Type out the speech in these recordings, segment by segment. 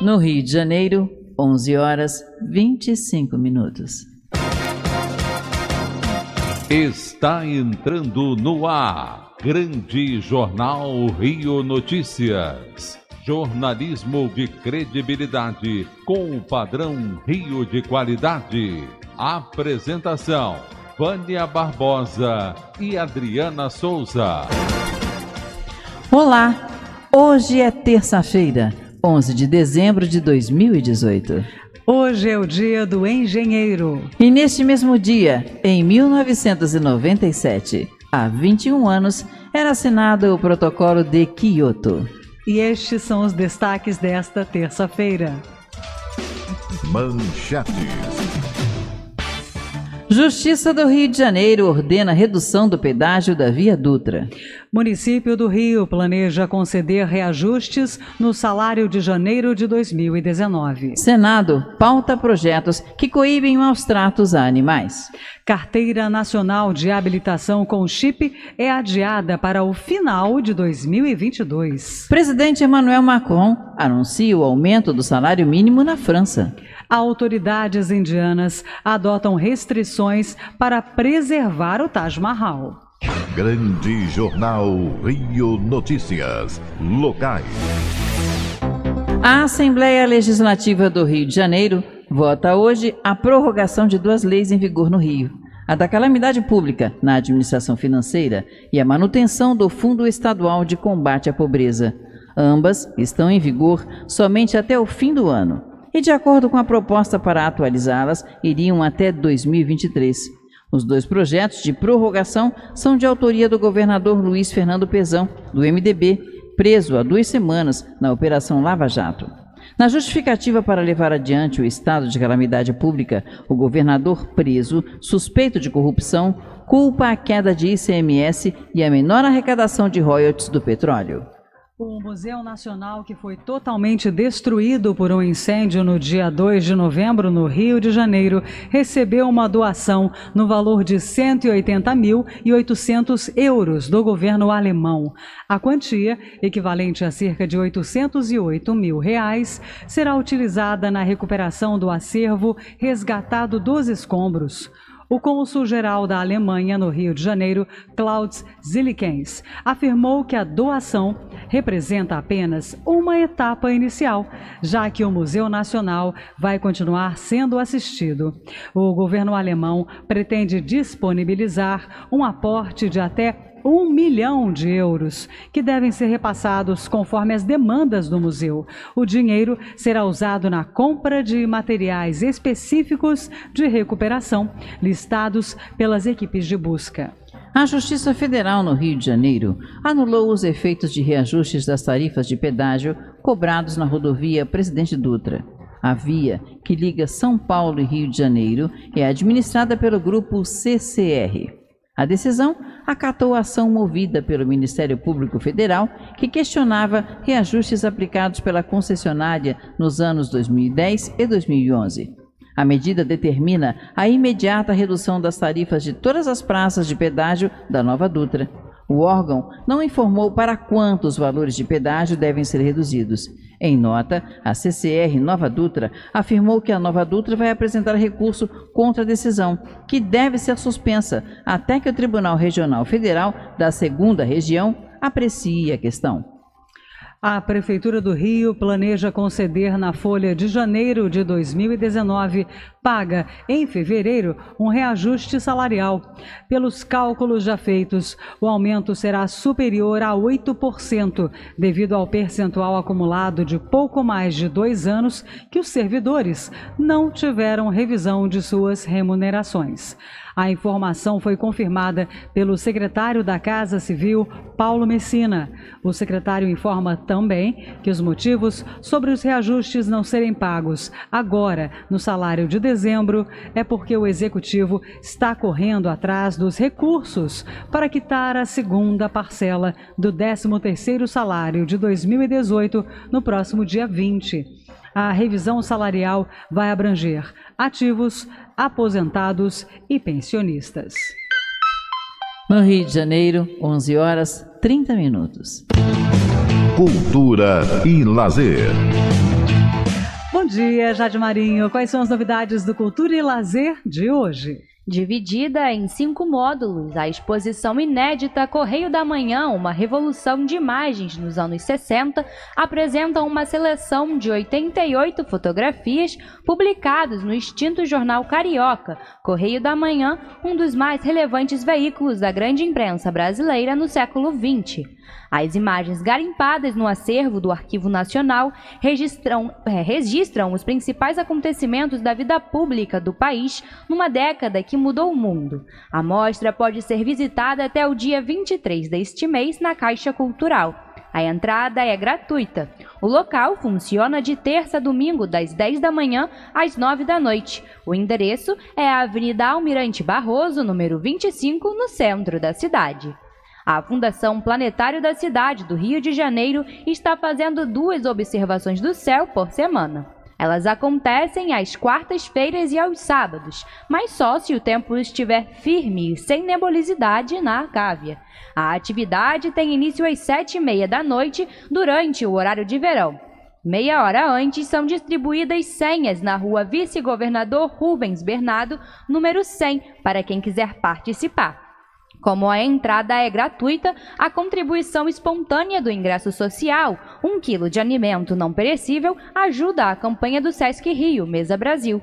No Rio de Janeiro, 11 horas 25 minutos. Está entrando no ar. Grande Jornal Rio Notícias. Jornalismo de credibilidade com o padrão Rio de qualidade. Apresentação: Vânia Barbosa e Adriana Souza. Olá, hoje é terça-feira, 11 de dezembro de 2018. Hoje é o dia do engenheiro. E neste mesmo dia, em 1997, há 21 anos, era assinado o Protocolo de Kyoto. E estes são os destaques desta terça-feira. Manchetes. Justiça do Rio de Janeiro ordena redução do pedágio da Via Dutra. Município do Rio planeja conceder reajustes no salário de janeiro de 2019. Senado pauta projetos que coíbem maus tratos a animais. Carteira Nacional de Habilitação com Chip é adiada para o final de 2022. Presidente Emmanuel Macron anuncia o aumento do salário mínimo na França. Autoridades indianas adotam restrições para preservar o Taj Mahal. Grande Jornal Rio Notícias. Locais. A Assembleia Legislativa do Rio de Janeiro vota hoje a prorrogação de duas leis em vigor no Rio. A da calamidade pública na administração financeira e a manutenção do Fundo Estadual de Combate à Pobreza. Ambas estão em vigor somente até o fim do ano e, de acordo com a proposta para atualizá-las, iriam até 2023. Os dois projetos de prorrogação são de autoria do governador Luiz Fernando Pezão, do MDB, preso há duas semanas na Operação Lava Jato. Na justificativa para levar adiante o estado de calamidade pública, o governador preso, suspeito de corrupção, culpa a queda de ICMS e a menor arrecadação de royalties do petróleo. O Museu Nacional, que foi totalmente destruído por um incêndio no dia 2 de novembro no Rio de Janeiro, recebeu uma doação no valor de 180.800 euros do governo alemão. A quantia, equivalente a cerca de 808 mil reais, será utilizada na recuperação do acervo resgatado dos escombros. O cônsul-geral da Alemanha no Rio de Janeiro, Klaus Zillikens, afirmou que a doação representa apenas uma etapa inicial, já que o Museu Nacional vai continuar sendo assistido. O governo alemão pretende disponibilizar um aporte de até um milhão de euros, que devem ser repassados conforme as demandas do museu. O dinheiro será usado na compra de materiais específicos de recuperação, listados pelas equipes de busca. A Justiça Federal no Rio de Janeiro anulou os efeitos de reajustes das tarifas de pedágio cobrados na rodovia Presidente Dutra. A via, que liga São Paulo e Rio de Janeiro, é administrada pelo grupo CCR. A decisão acatou a ação movida pelo Ministério Público Federal, que questionava reajustes aplicados pela concessionária nos anos 2010 e 2011. A medida determina a imediata redução das tarifas de todas as praças de pedágio da nova Dutra. O órgão não informou para quanto os valores de pedágio devem ser reduzidos. Em nota, a CCR Nova Dutra afirmou que a Nova Dutra vai apresentar recurso contra a decisão, que deve ser suspensa até que o Tribunal Regional Federal da Segunda Região aprecie a questão. A Prefeitura do Rio planeja conceder na folha de janeiro de 2019, paga em fevereiro, um reajuste salarial. Pelos cálculos já feitos, o aumento será superior a 8%, devido ao percentual acumulado de pouco mais de dois anos que os servidores não tiveram revisão de suas remunerações. A informação foi confirmada pelo secretário da Casa Civil, Paulo Messina. O secretário informa também que os motivos sobre os reajustes não serem pagos agora no salário de dezembro é porque o executivo está correndo atrás dos recursos para quitar a segunda parcela do 13º salário de 2018 no próximo dia 20. A revisão salarial vai abranger ativos, aposentados e pensionistas. No Rio de Janeiro, 11 horas 30 minutos. Cultura e lazer. Bom dia, Jade Marinho. Quais são as novidades do Cultura e Lazer de hoje? Dividida em cinco módulos, a exposição inédita Correio da Manhã, uma revolução de imagens nos anos 60, apresenta uma seleção de 88 fotografias publicadas no extinto jornal Carioca, Correio da Manhã, um dos mais relevantes veículos da grande imprensa brasileira no século XX. As imagens garimpadas no acervo do Arquivo Nacional registram, é, registram os principais acontecimentos da vida pública do país numa década que mudou o mundo. A mostra pode ser visitada até o dia 23 deste mês na Caixa Cultural. A entrada é gratuita. O local funciona de terça a domingo, das 10 da manhã às 9 da noite. O endereço é a Avenida Almirante Barroso, número 25, no centro da cidade. A Fundação Planetário da Cidade do Rio de Janeiro está fazendo duas observações do céu por semana. Elas acontecem às quartas-feiras e aos sábados, mas só se o tempo estiver firme e sem nebulosidade na Gávea. A atividade tem início às sete e meia da noite durante o horário de verão. Meia hora antes são distribuídas senhas na rua Vice-Governador Rubens Bernardo, número 100, para quem quiser participar. Como a entrada é gratuita, a contribuição espontânea do ingresso social, um quilo de alimento não perecível, ajuda a campanha do Sesc Rio Mesa Brasil.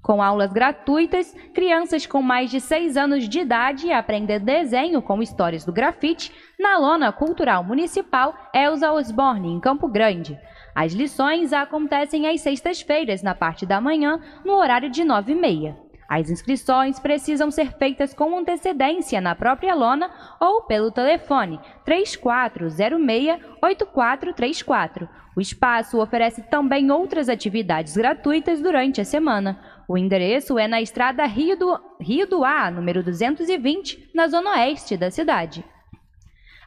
Com aulas gratuitas, crianças com mais de 6 anos de idade aprendem desenho com histórias do grafite na Lona Cultural Municipal Elza Osborne, em Campo Grande. As lições acontecem às sextas-feiras, na parte da manhã, no horário de 9 e meia. As inscrições precisam ser feitas com antecedência na própria lona ou pelo telefone 3406-8434. O espaço oferece também outras atividades gratuitas durante a semana. O endereço é na estrada Rio do, Rio do A, número 220, na zona oeste da cidade.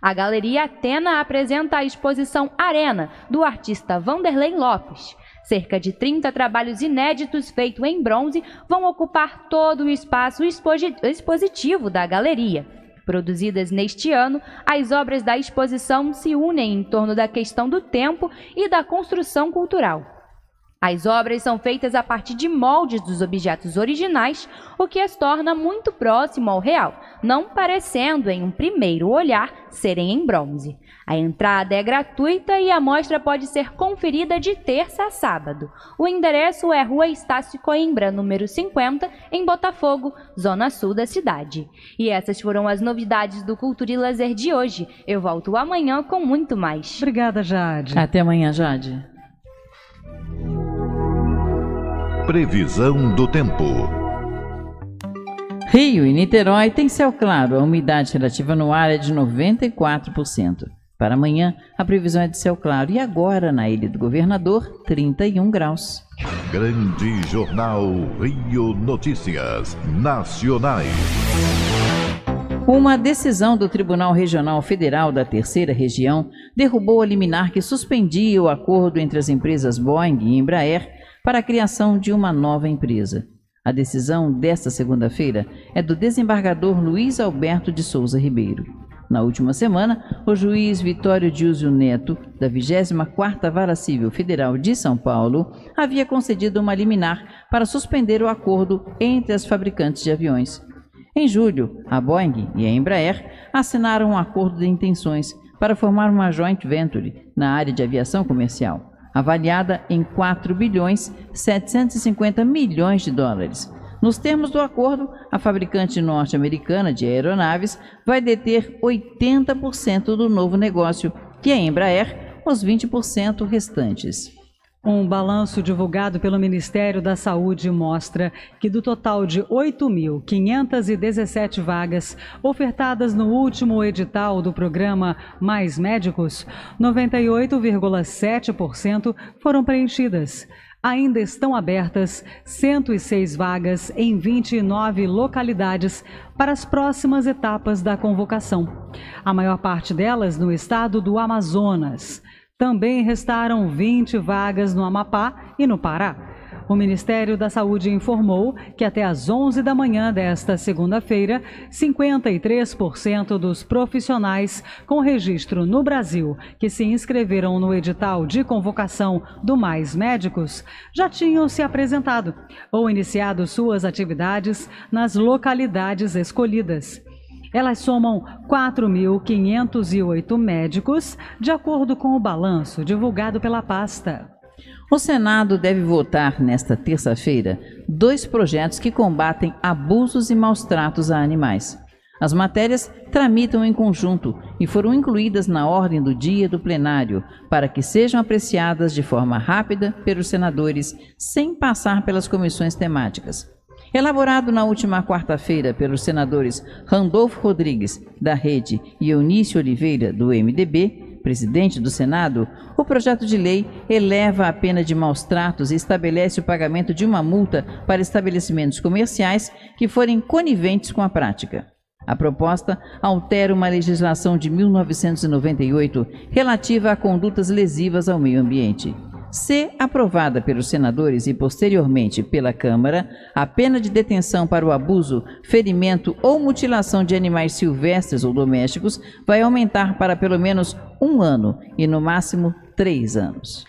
A Galeria Atena apresenta a exposição Arena, do artista Vanderlei Lopes. Cerca de 30 trabalhos inéditos feitos em bronze vão ocupar todo o espaço expositivo da galeria. Produzidas neste ano, as obras da exposição se unem em torno da questão do tempo e da construção cultural. As obras são feitas a partir de moldes dos objetos originais, o que as torna muito próximo ao real, não parecendo, em um primeiro olhar, serem em bronze. A entrada é gratuita e a mostra pode ser conferida de terça a sábado. O endereço é Rua Estácio Coimbra, número 50, em Botafogo, zona sul da cidade. E essas foram as novidades do Cultura e Lazer de hoje. Eu volto amanhã com muito mais. Obrigada, Jade. Até amanhã, Jade. Previsão do tempo. Rio e Niterói tem céu claro, a umidade relativa no ar é de 94%. Para amanhã, a previsão é de céu claro e agora, na Ilha do Governador, 31 graus. Grande Jornal Rio Notícias Nacionais. Uma decisão do Tribunal Regional Federal da Terceira Região derrubou a liminar que suspendia o acordo entre as empresas Boeing e Embraer para a criação de uma nova empresa. A decisão desta segunda-feira é do desembargador Luiz Alberto de Souza Ribeiro. Na última semana, o juiz Vitório Diúzio Neto, da 24ª Vara Civil Federal de São Paulo, havia concedido uma liminar para suspender o acordo entre as fabricantes de aviões. Em julho, a Boeing e a Embraer assinaram um acordo de intenções para formar uma joint venture na área de aviação comercial avaliada em 4 bilhões 750 milhões de dólares. Nos termos do acordo, a fabricante norte-americana de aeronaves vai deter 80% do novo negócio e a Embraer os 20% restantes. Um balanço divulgado pelo Ministério da Saúde mostra que do total de 8.517 vagas ofertadas no último edital do programa Mais Médicos, 98,7% foram preenchidas. Ainda estão abertas 106 vagas em 29 localidades para as próximas etapas da convocação. A maior parte delas no estado do Amazonas. Também restaram 20 vagas no Amapá e no Pará. O Ministério da Saúde informou que até às 11 da manhã desta segunda-feira, 53% dos profissionais com registro no Brasil que se inscreveram no edital de convocação do Mais Médicos já tinham se apresentado ou iniciado suas atividades nas localidades escolhidas. Elas somam 4.508 médicos, de acordo com o balanço divulgado pela pasta. O Senado deve votar nesta terça-feira dois projetos que combatem abusos e maus tratos a animais. As matérias tramitam em conjunto e foram incluídas na ordem do dia do plenário para que sejam apreciadas de forma rápida pelos senadores, sem passar pelas comissões temáticas. Elaborado na última quarta-feira pelos senadores Randolfo Rodrigues, da Rede, e Eunício Oliveira, do MDB, presidente do Senado, o projeto de lei eleva a pena de maus tratos e estabelece o pagamento de uma multa para estabelecimentos comerciais que forem coniventes com a prática. A proposta altera uma legislação de 1998 relativa a condutas lesivas ao meio ambiente. Se aprovada pelos senadores e posteriormente pela Câmara, a pena de detenção para o abuso, ferimento ou mutilação de animais silvestres ou domésticos vai aumentar para pelo menos um ano e, no máximo, três anos.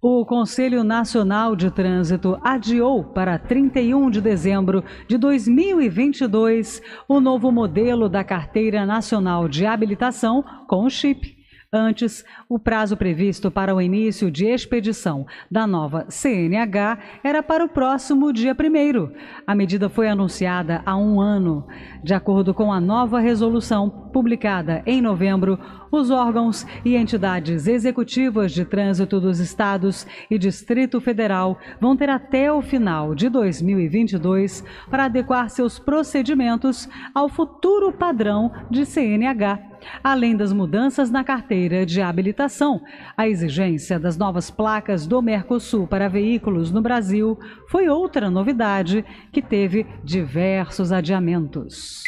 O Conselho Nacional de Trânsito adiou para 31 de dezembro de 2022 o novo modelo da Carteira Nacional de Habilitação com chip. Antes, o prazo previsto para o início de expedição da nova CNH era para o próximo dia 1. A medida foi anunciada há um ano. De acordo com a nova resolução publicada em novembro, os órgãos e entidades executivas de trânsito dos estados e Distrito Federal vão ter até o final de 2022 para adequar seus procedimentos ao futuro padrão de CNH. Além das mudanças na carteira de habilitação, a exigência das novas placas do Mercosul para veículos no Brasil foi outra novidade que teve diversos adiamentos.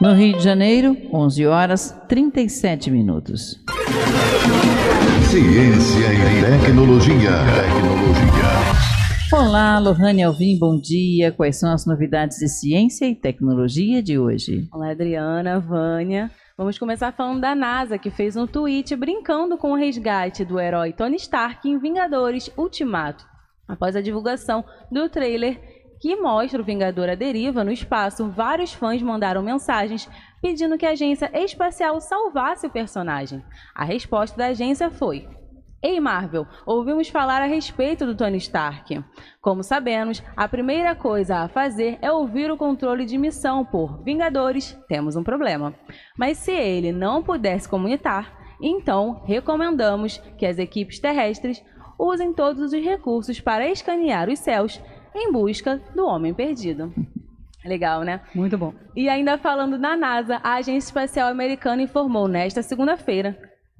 No Rio de Janeiro, 11 horas 37 minutos. Ciência e tecnologia. Tecnologia. Olá, Lohane Alvim, bom dia. Quais são as novidades de ciência e tecnologia de hoje? Olá, Adriana, Vânia. Vamos começar falando da NASA, que fez um tweet brincando com o resgate do herói Tony Stark em Vingadores Ultimato. Após a divulgação do trailer que mostra o Vingador à deriva no espaço, vários fãs mandaram mensagens pedindo que a agência espacial salvasse o personagem. A resposta da agência foi: Ei Marvel, ouvimos falar a respeito do Tony Stark. Como sabemos, a primeira coisa a fazer é ouvir o controle de missão por Vingadores, temos um problema. Mas se ele não puder se comunicar, então recomendamos que as equipes terrestres usem todos os recursos para escanear os céus em busca do homem perdido. Legal, né? Muito bom. E ainda falando na NASA, a Agência Espacial Americana informou nesta segunda-feira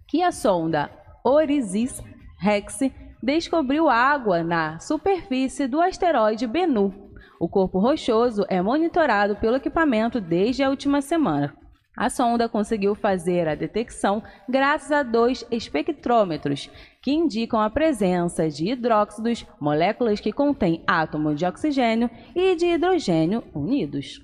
que a sonda Orisis Rex descobriu água na superfície do asteroide Bennu. O corpo rochoso é monitorado pelo equipamento desde a última semana. A sonda conseguiu fazer a detecção graças a dois espectrômetros que indicam a presença de hidróxidos, moléculas que contêm átomos de oxigênio e de hidrogênio unidos.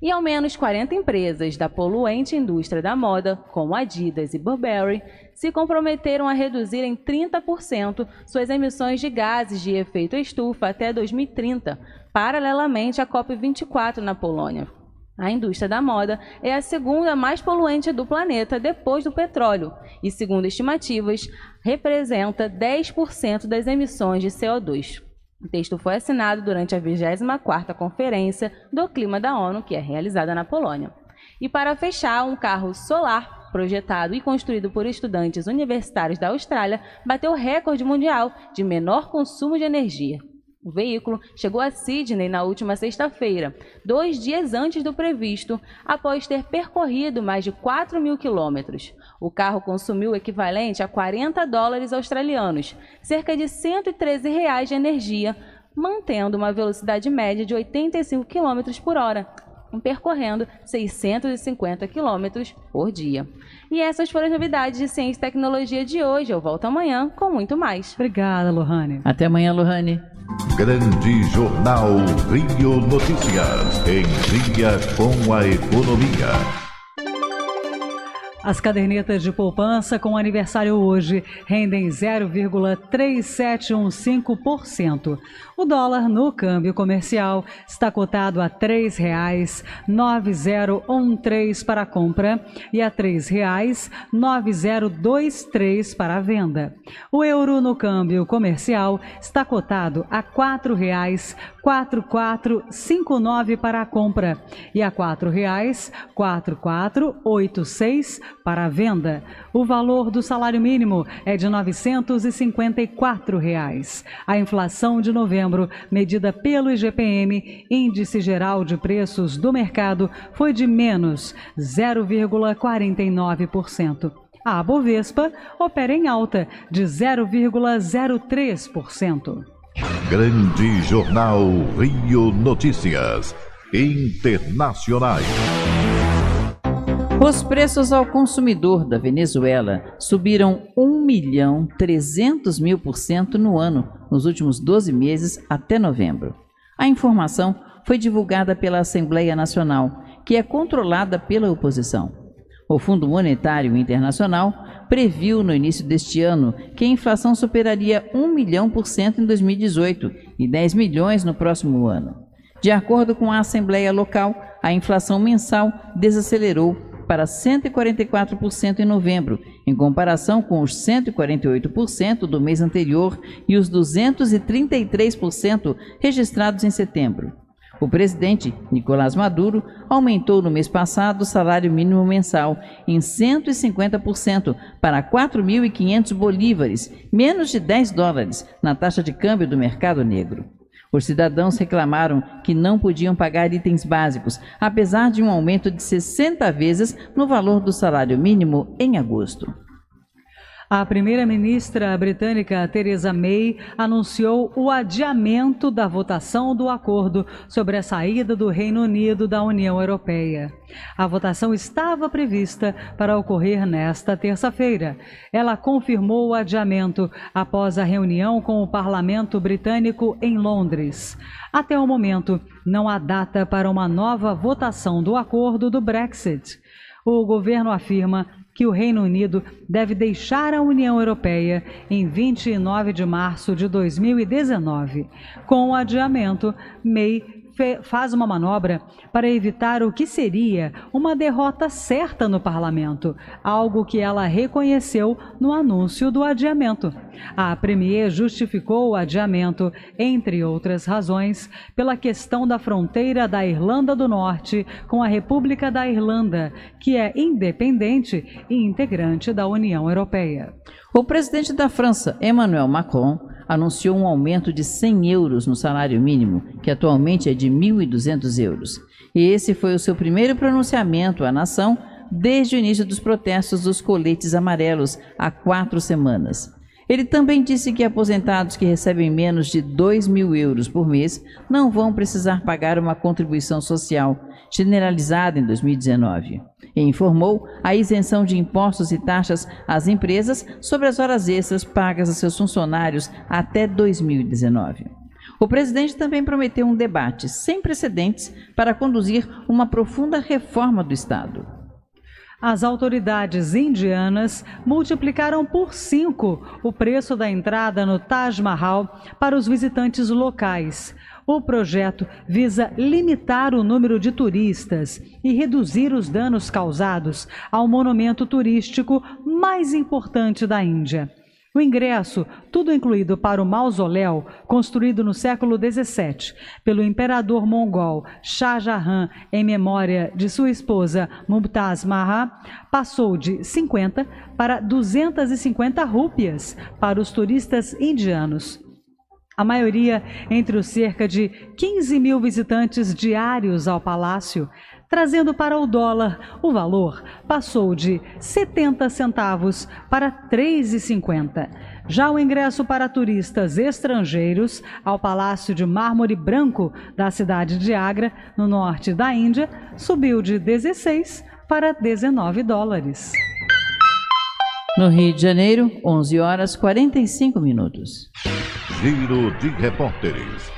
E ao menos 40 empresas da poluente indústria da moda, como Adidas e Burberry, se comprometeram a reduzir em 30% suas emissões de gases de efeito estufa até 2030, paralelamente à COP24 na Polônia. A indústria da moda é a segunda mais poluente do planeta depois do petróleo e, segundo estimativas, representa 10% das emissões de CO2. O texto foi assinado durante a 24ª Conferência do Clima da ONU, que é realizada na Polônia. E para fechar, um carro solar projetado e construído por estudantes universitários da Austrália bateu o recorde mundial de menor consumo de energia. O veículo chegou a Sydney na última sexta-feira, dois dias antes do previsto, após ter percorrido mais de 4 mil quilômetros. O carro consumiu o equivalente a 40 dólares australianos, cerca de 113 reais de energia, mantendo uma velocidade média de 85 km por hora. Percorrendo 650 quilômetros por dia. E essas foram as novidades de ciência e tecnologia de hoje. Eu volto amanhã com muito mais. Obrigada, Lohane. Até amanhã, Lohane. Grande Jornal Rio Notícias. Em dia com a economia. As cadernetas de poupança com aniversário hoje rendem 0,3715%. O dólar no câmbio comercial está cotado a R$ 3,9013 para a compra e a R$ 3,9023 para a venda. O euro no câmbio comercial está cotado a R$ 4,4459 para a compra e a R$ 4,4486 para a venda. O valor do salário mínimo é de 954 reais. A inflação de novembro, medida pelo IGPM, Índice Geral de Preços do Mercado, foi de menos 0,49%. A Bovespa opera em alta de 0,03%. Grande Jornal Rio Notícias. Internacionais. Os preços ao consumidor da Venezuela subiram 1 milhão 300 mil por cento no ano, nos últimos 12 meses até novembro. A informação foi divulgada pela Assembleia Nacional, que é controlada pela oposição. O Fundo Monetário Internacional previu no início deste ano que a inflação superaria 1 milhão por cento em 2018 e 10 milhões no próximo ano. De acordo com a Assembleia Local, a inflação mensal desacelerou para 144% em novembro, em comparação com os 148% do mês anterior e os 233% registrados em setembro. O presidente Nicolás Maduro aumentou no mês passado o salário mínimo mensal em 150% para 4.500 bolívares, menos de 10 dólares, na taxa de câmbio do mercado negro. Os cidadãos reclamaram que não podiam pagar itens básicos, apesar de um aumento de 60 vezes no valor do salário mínimo em agosto. A primeira-ministra britânica Theresa May anunciou o adiamento da votação do acordo sobre a saída do Reino Unido da União Europeia. A votação estava prevista para ocorrer nesta terça-feira. Ela confirmou o adiamento após a reunião com o parlamento britânico em Londres. Até o momento, não há data para uma nova votação do acordo do Brexit. O governo afirma que o Reino Unido deve deixar a União Europeia em 29 de março de 2019. Com o adiamento, May faz uma manobra para evitar o que seria uma derrota certa no parlamento, algo que ela reconheceu no anúncio do adiamento. A Premier justificou o adiamento, entre outras razões, pela questão da fronteira da Irlanda do Norte com a República da Irlanda, que é independente e integrante da União Europeia. O presidente da França, Emmanuel Macron, anunciou um aumento de 100 euros no salário mínimo, que atualmente é de 1.200 euros. E esse foi o seu primeiro pronunciamento à nação desde o início dos protestos dos coletes amarelos há quatro semanas. Ele também disse que aposentados que recebem menos de 2 mil euros por mês não vão precisar pagar uma contribuição social generalizada em 2019 e informou a isenção de impostos e taxas às empresas sobre as horas extras pagas a seus funcionários até 2019. O presidente também prometeu um debate sem precedentes para conduzir uma profunda reforma do Estado. As autoridades indianas multiplicaram por cinco o preço da entrada no Taj Mahal para os visitantes locais. O projeto visa limitar o número de turistas e reduzir os danos causados ao monumento turístico mais importante da Índia. O ingresso, tudo incluído para o mausoléu, construído no século XVII pelo imperador mongol Shah Jahan em memória de sua esposa Mumtaz Mahal, passou de 50 para 250 rúpias para os turistas indianos. A maioria entre os cerca de 15 mil visitantes diários ao palácio trazendo para o dólar o valor passou de 70 centavos para 3,50. Já o ingresso para turistas estrangeiros ao Palácio de Mármore Branco da cidade de Agra, no norte da Índia, subiu de 16 para 19 dólares. No Rio de Janeiro, 11 horas 45 minutos. Giro de repórteres.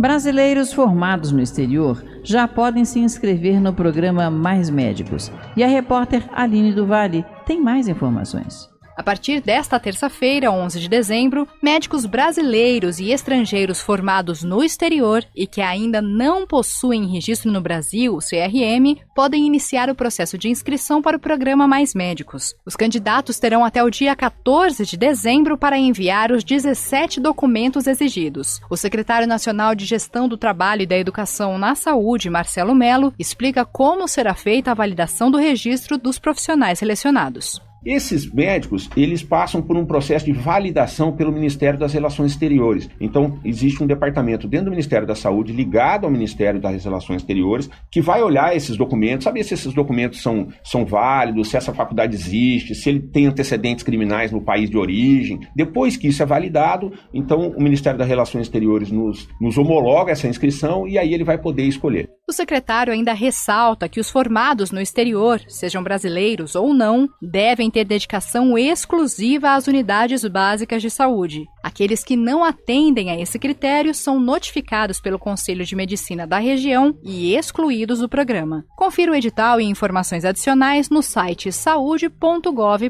Brasileiros formados no exterior já podem se inscrever no programa Mais Médicos. E a repórter Aline do Vale tem mais informações. A partir desta terça-feira, 11 de dezembro, médicos brasileiros e estrangeiros formados no exterior e que ainda não possuem registro no Brasil, CRM, podem iniciar o processo de inscrição para o programa Mais Médicos. Os candidatos terão até o dia 14 de dezembro para enviar os 17 documentos exigidos. O secretário nacional de Gestão do Trabalho e da Educação na Saúde, Marcelo Melo, explica como será feita a validação do registro dos profissionais selecionados. Esses médicos, eles passam por um processo de validação pelo Ministério das Relações Exteriores. Então, existe um departamento dentro do Ministério da Saúde, ligado ao Ministério das Relações Exteriores, que vai olhar esses documentos, saber se esses documentos são, são válidos, se essa faculdade existe, se ele tem antecedentes criminais no país de origem. Depois que isso é validado, então o Ministério das Relações Exteriores nos, nos homologa essa inscrição e aí ele vai poder escolher. O secretário ainda ressalta que os formados no exterior, sejam brasileiros ou não, devem ter dedicação exclusiva às unidades básicas de saúde. Aqueles que não atendem a esse critério são notificados pelo Conselho de Medicina da região e excluídos do programa. Confira o edital e informações adicionais no site saude.gov.br.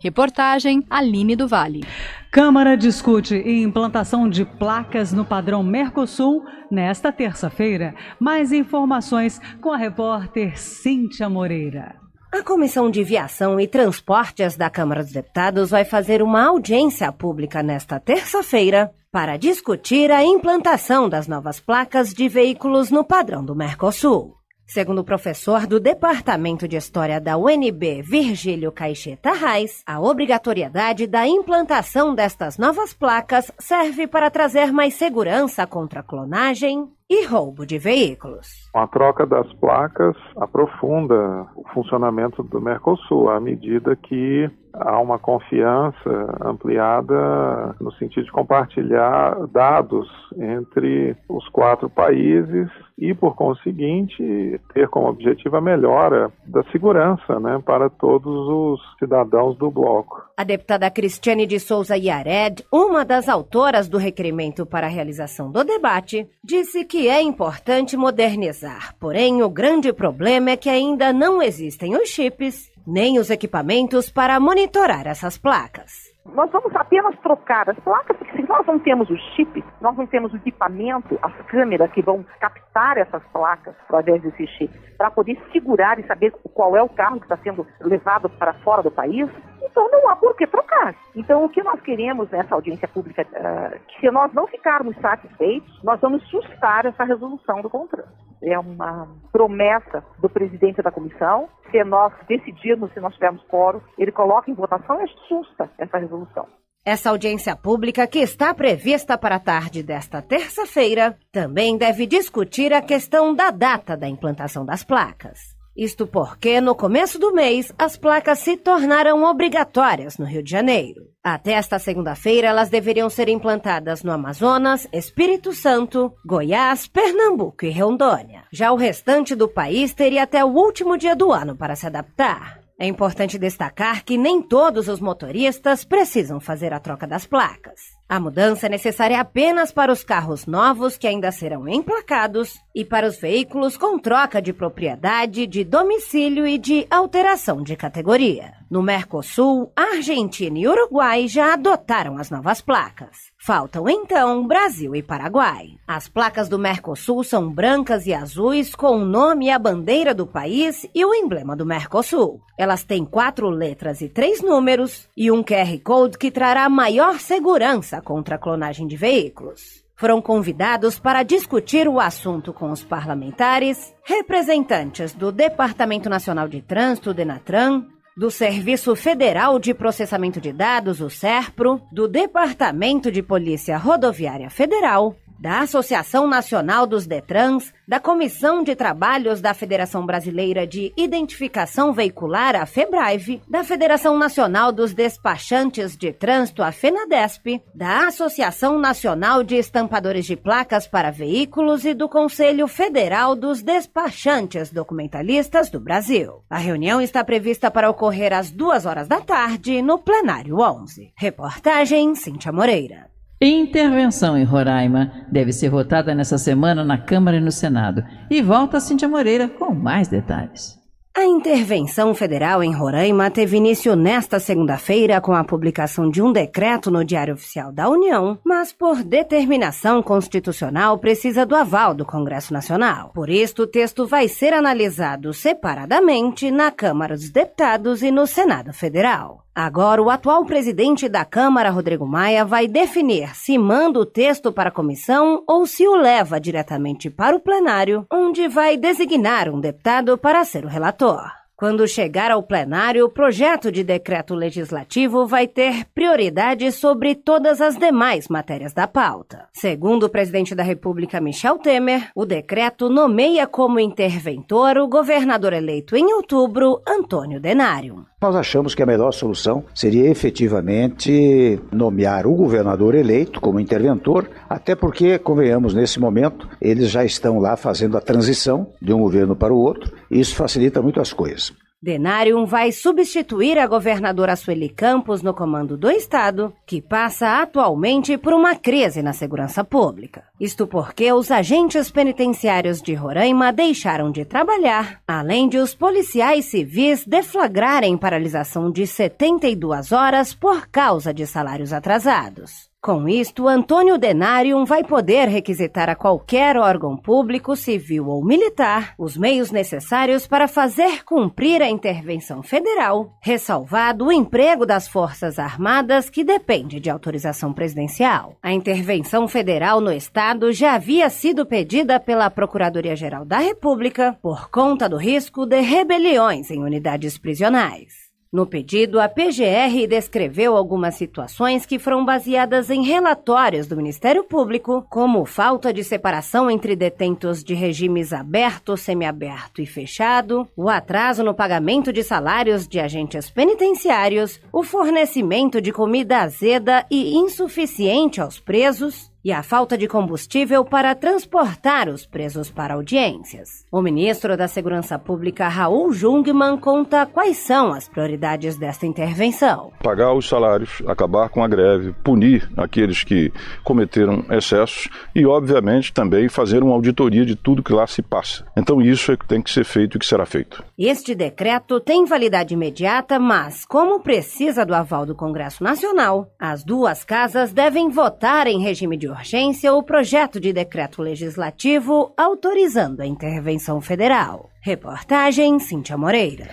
Reportagem Aline do Vale. Câmara discute implantação de placas no padrão Mercosul nesta terça-feira. Mais informações com a repórter Cíntia Moreira. A Comissão de Viação e Transportes da Câmara dos Deputados vai fazer uma audiência pública nesta terça-feira para discutir a implantação das novas placas de veículos no padrão do Mercosul. Segundo o professor do Departamento de História da UNB, Virgílio Caixeta Reis, a obrigatoriedade da implantação destas novas placas serve para trazer mais segurança contra clonagem e roubo de veículos. A troca das placas aprofunda o funcionamento do Mercosul à medida que há uma confiança ampliada no sentido de compartilhar dados entre os quatro países e, por conseguinte, ter como objetivo a melhora da segurança né, para todos os cidadãos do bloco. A deputada Cristiane de Souza Yared, uma das autoras do requerimento para a realização do debate, disse que é importante modernizar, porém o grande problema é que ainda não existem os chips nem os equipamentos para monitorar essas placas. Nós vamos apenas trocar as placas, porque se nós não temos o chip, nós não temos o equipamento, as câmeras que vão captar essas placas através desse chip, para poder segurar e saber qual é o carro que está sendo levado para fora do país, então não há por que trocar. Então o que nós queremos nessa audiência pública, uh, que se nós não ficarmos satisfeitos, nós vamos sustar essa resolução do contrato. É uma promessa do presidente da comissão, se nós decidirmos, se nós tivermos quórum, ele coloca em votação e susta essa resolução. Essa audiência pública, que está prevista para a tarde desta terça-feira, também deve discutir a questão da data da implantação das placas. Isto porque, no começo do mês, as placas se tornaram obrigatórias no Rio de Janeiro. Até esta segunda-feira, elas deveriam ser implantadas no Amazonas, Espírito Santo, Goiás, Pernambuco e Rondônia. Já o restante do país teria até o último dia do ano para se adaptar. É importante destacar que nem todos os motoristas precisam fazer a troca das placas. A mudança é necessária apenas para os carros novos que ainda serão emplacados e para os veículos com troca de propriedade, de domicílio e de alteração de categoria. No Mercosul, Argentina e Uruguai já adotaram as novas placas. Faltam então Brasil e Paraguai. As placas do Mercosul são brancas e azuis com o nome e a bandeira do país e o emblema do Mercosul. Elas têm quatro letras e três números e um QR Code que trará maior segurança contra a clonagem de veículos. Foram convidados para discutir o assunto com os parlamentares, representantes do Departamento Nacional de Trânsito, Denatran, do Serviço Federal de Processamento de Dados, o SERPRO, do Departamento de Polícia Rodoviária Federal, da Associação Nacional dos Detrans, da Comissão de Trabalhos da Federação Brasileira de Identificação Veicular, a FEBRAIV, da Federação Nacional dos Despachantes de Trânsito, a FENADESP, da Associação Nacional de Estampadores de Placas para Veículos e do Conselho Federal dos Despachantes Documentalistas do Brasil. A reunião está prevista para ocorrer às duas horas da tarde no plenário 11. Reportagem Cíntia Moreira. Intervenção em Roraima deve ser votada nessa semana na Câmara e no Senado. E volta a Cíntia Moreira com mais detalhes. A intervenção federal em Roraima teve início nesta segunda-feira com a publicação de um decreto no Diário Oficial da União, mas por determinação constitucional precisa do aval do Congresso Nacional. Por isso, o texto vai ser analisado separadamente na Câmara dos Deputados e no Senado Federal. Agora, o atual presidente da Câmara, Rodrigo Maia, vai definir se manda o texto para a comissão ou se o leva diretamente para o plenário, onde vai designar um deputado para ser o relator. Quando chegar ao plenário, o projeto de decreto legislativo vai ter prioridade sobre todas as demais matérias da pauta. Segundo o presidente da República, Michel Temer, o decreto nomeia como interventor o governador eleito em outubro, Antônio Denário. Nós achamos que a melhor solução seria efetivamente nomear o governador eleito como interventor, até porque, convenhamos, nesse momento, eles já estão lá fazendo a transição de um governo para o outro, isso facilita muito as coisas. Denário vai substituir a governadora Sueli Campos no comando do Estado, que passa atualmente por uma crise na segurança pública. Isto porque os agentes penitenciários de Roraima deixaram de trabalhar, além de os policiais civis deflagrarem paralisação de 72 horas por causa de salários atrasados. Com isto, Antônio Denário vai poder requisitar a qualquer órgão público, civil ou militar os meios necessários para fazer cumprir a intervenção federal, ressalvado o emprego das Forças Armadas, que depende de autorização presidencial. A intervenção federal no Estado já havia sido pedida pela Procuradoria-Geral da República por conta do risco de rebeliões em unidades prisionais. No pedido, a PGR descreveu algumas situações que foram baseadas em relatórios do Ministério Público, como falta de separação entre detentos de regimes aberto, semiaberto e fechado, o atraso no pagamento de salários de agentes penitenciários, o fornecimento de comida azeda e insuficiente aos presos, e a falta de combustível para transportar os presos para audiências. O ministro da Segurança Pública, Raul Jungmann, conta quais são as prioridades desta intervenção. Pagar os salários, acabar com a greve, punir aqueles que cometeram excessos e, obviamente, também fazer uma auditoria de tudo que lá se passa. Então, isso é que tem que ser feito e que será feito. Este decreto tem validade imediata, mas, como precisa do aval do Congresso Nacional, as duas casas devem votar em regime de urgência o projeto de decreto legislativo autorizando a intervenção federal. Reportagem Cíntia Moreira.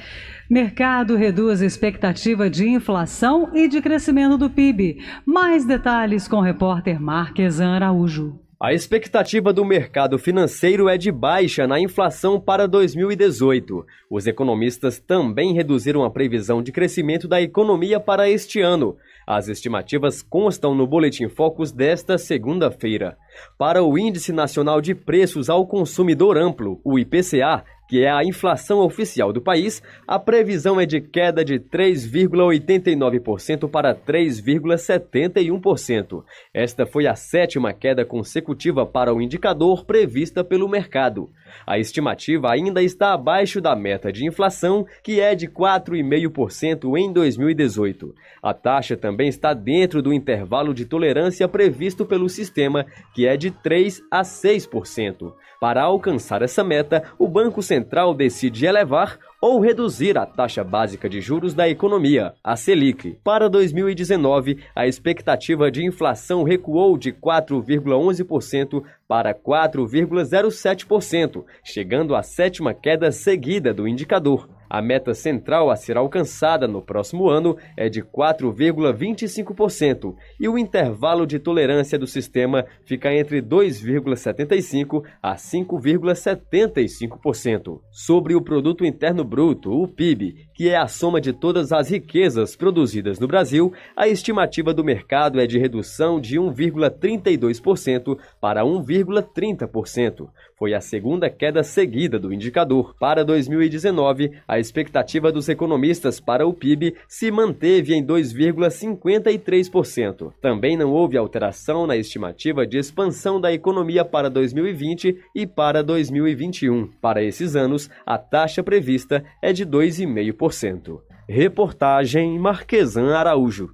Mercado reduz expectativa de inflação e de crescimento do PIB. Mais detalhes com o repórter Marquesan Araújo. A expectativa do mercado financeiro é de baixa na inflação para 2018. Os economistas também reduziram a previsão de crescimento da economia para este ano. As estimativas constam no Boletim Focus desta segunda-feira. Para o Índice Nacional de Preços ao Consumidor Amplo, o IPCA, que é a inflação oficial do país, a previsão é de queda de 3,89% para 3,71%. Esta foi a sétima queda consecutiva para o indicador prevista pelo mercado. A estimativa ainda está abaixo da meta de inflação, que é de 4,5% em 2018. A taxa também está dentro do intervalo de tolerância previsto pelo sistema, que é de 3 a 6%. Para alcançar essa meta, o Banco Central decide elevar ou reduzir a taxa básica de juros da economia, a Selic. Para 2019, a expectativa de inflação recuou de 4,11% para 4,07%, chegando à sétima queda seguida do indicador. A meta central a ser alcançada no próximo ano é de 4,25% e o intervalo de tolerância do sistema fica entre 2,75% a 5,75%. Sobre o Produto Interno Bruto, o PIB, que é a soma de todas as riquezas produzidas no Brasil, a estimativa do mercado é de redução de 1,32% para 1,30%. Foi a segunda queda seguida do indicador. Para 2019, a expectativa dos economistas para o PIB se manteve em 2,53%. Também não houve alteração na estimativa de expansão da economia para 2020 e para 2021. Para esses anos, a taxa prevista é de 2,5%. Reportagem Marquesan Araújo.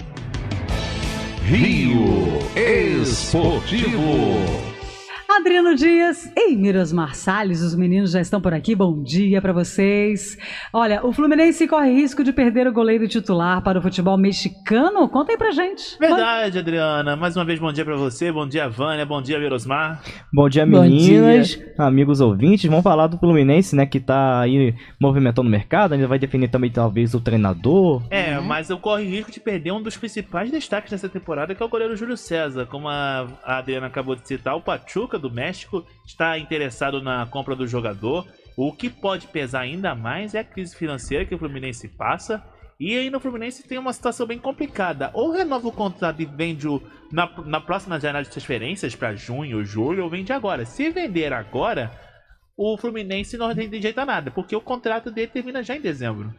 Rio Esportivo. Adriano Dias e Mirosmar Salles, os meninos já estão por aqui. Bom dia para vocês. Olha, o Fluminense corre risco de perder o goleiro titular para o futebol mexicano? Conta aí pra gente. Verdade, Adriana. Mais uma vez, bom dia para você. Bom dia, Vânia. Bom dia, Mirosmar. Bom dia, Bom meninas, dia. amigos ouvintes. Vamos falar do Fluminense, né, que tá aí movimentando o mercado. Ainda vai definir também, talvez, o treinador. É, mas eu corre risco de perder um dos principais destaques dessa temporada, que é o goleiro Júlio César. Como a a Adriana acabou de citar, o Pachuca do México está interessado na compra do jogador. O que pode pesar ainda mais é a crise financeira que o Fluminense passa. E aí no Fluminense tem uma situação bem complicada. Ou renova o contrato e vende o, na, na próxima janela de transferências para junho, julho, ou vende agora. Se vender agora, o Fluminense não tem jeito a nada, porque o contrato dele termina já em dezembro.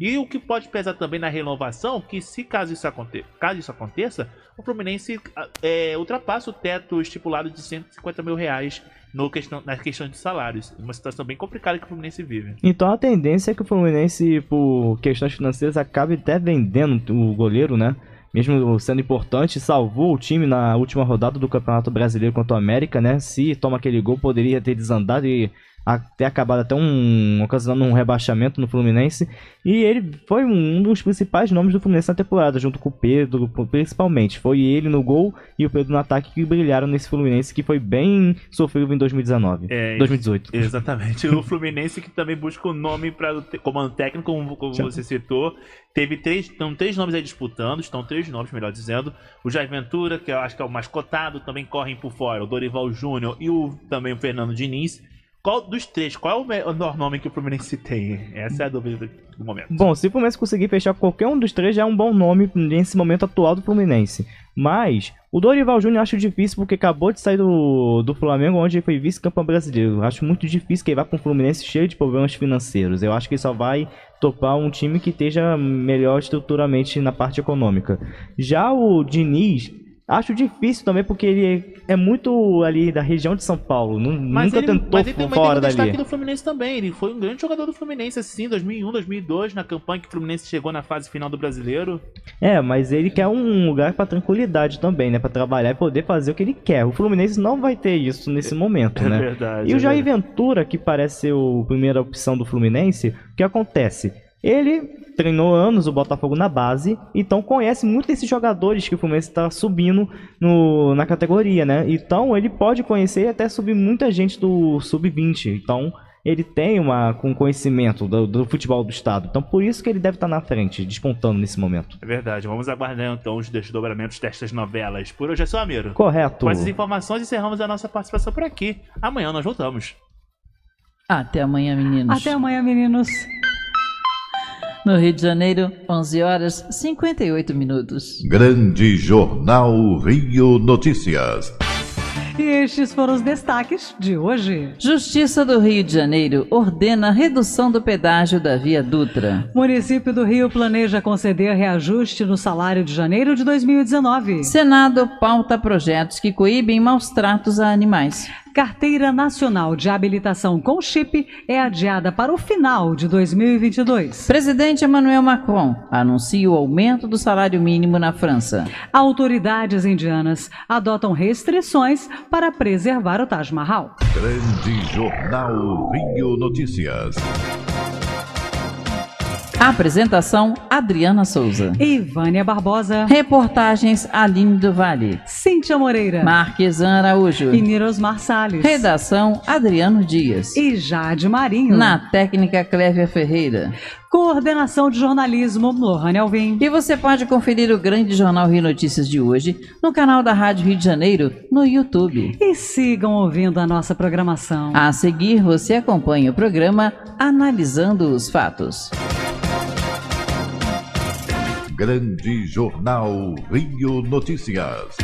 E o que pode pesar também na renovação, que se caso isso, aconte caso isso aconteça, o Fluminense é, ultrapassa o teto estipulado de 150 mil reais no questão, na questão de salários. Uma situação bem complicada que o Fluminense vive. Então a tendência é que o Fluminense, por questões financeiras, acabe até vendendo o goleiro, né? Mesmo sendo importante, salvou o time na última rodada do Campeonato Brasileiro contra o América, né? Se toma aquele gol, poderia ter desandado e até acabado até um ocasionando um rebaixamento no Fluminense. E ele foi um dos principais nomes do Fluminense na temporada, junto com o Pedro, principalmente. Foi ele no gol e o Pedro no ataque que brilharam nesse Fluminense que foi bem sofrível em 2019. É, 2018. Exatamente. O Fluminense que também busca o um nome para comando técnico, como, como você citou. Teve três, estão três nomes aí disputando, estão três nomes, melhor dizendo. O Jair Ventura, que eu acho que é o mais cotado, também correm por fora. O Dorival Júnior e o também o Fernando Diniz. Qual dos três, qual é o melhor nome que o Fluminense tem? Essa é a dúvida do- momento. Bom, se o Fluminense conseguir fechar qualquer um dos três, já é um bom nome nesse momento atual do Fluminense. Mas o Dorival Júnior acho difícil porque acabou de sair do, do Flamengo, onde ele foi vice-campeão brasileiro. Acho muito difícil que ele vá para um Fluminense cheio de problemas financeiros. Eu acho que ele só vai topar um time que esteja melhor estruturalmente na parte econômica. Já o Diniz. Acho difícil também porque ele é muito ali da região de São Paulo. nu- Mas nunca ele, tentou mas ele tem fora um destaque dali. do Fluminense também. Ele foi um grande jogador do Fluminense, assim, 2001, 2002, na campanha que o Fluminense chegou na fase final do Brasileiro. É, mas ele quer um lugar pra tranquilidade também, né? Pra trabalhar e poder fazer o que ele quer. O Fluminense não vai ter isso nesse momento, É né? verdade, E o é Jair Ventura, que parece ser a primeira opção do Fluminense, o que acontece? Ele treinou anos o Botafogo na base, então conhece muito desses jogadores que o Fluminense está subindo no, na categoria, né? Então ele pode conhecer e até subir muita gente do sub-20. Então ele tem uma, um conhecimento do, do futebol do estado. Então por isso que ele deve estar na frente, despontando nesse momento. É verdade. Vamos aguardar então os desdobramentos destas novelas. Por hoje é só, Amiro. Correto. Com essas informações, encerramos a nossa participação por aqui. Amanhã nós voltamos. Até amanhã, meninos. Até amanhã, meninos. No Rio de Janeiro, 11 horas 58 minutos. Grande Jornal Rio Notícias. E estes foram os destaques de hoje. Justiça do Rio de Janeiro ordena redução do pedágio da Via Dutra. Município do Rio planeja conceder reajuste no salário de janeiro de 2019. Senado pauta projetos que coíbem maus tratos a animais. Carteira Nacional de Habilitação com Chip é adiada para o final de 2022. Presidente Emmanuel Macron anuncia o aumento do salário mínimo na França. Autoridades indianas adotam restrições para preservar o Taj Mahal. Grande Jornal Rio Notícias. Apresentação Adriana Souza. Ivânia Barbosa. Reportagens Aline do Vale. Cíntia Moreira. Marquesan Araújo. E Nirosmar Salles. Redação Adriano Dias. E Jade Marinho. Na técnica Clévia Ferreira. Coordenação de jornalismo, Lohane Alvim. E você pode conferir o grande Jornal Rio Notícias de hoje no canal da Rádio Rio de Janeiro, no YouTube. E sigam ouvindo a nossa programação. A seguir, você acompanha o programa Analisando os Fatos. Grande Jornal Rio Notícias.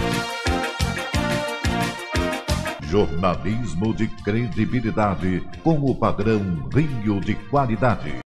Jornalismo de credibilidade com o padrão Rio de qualidade.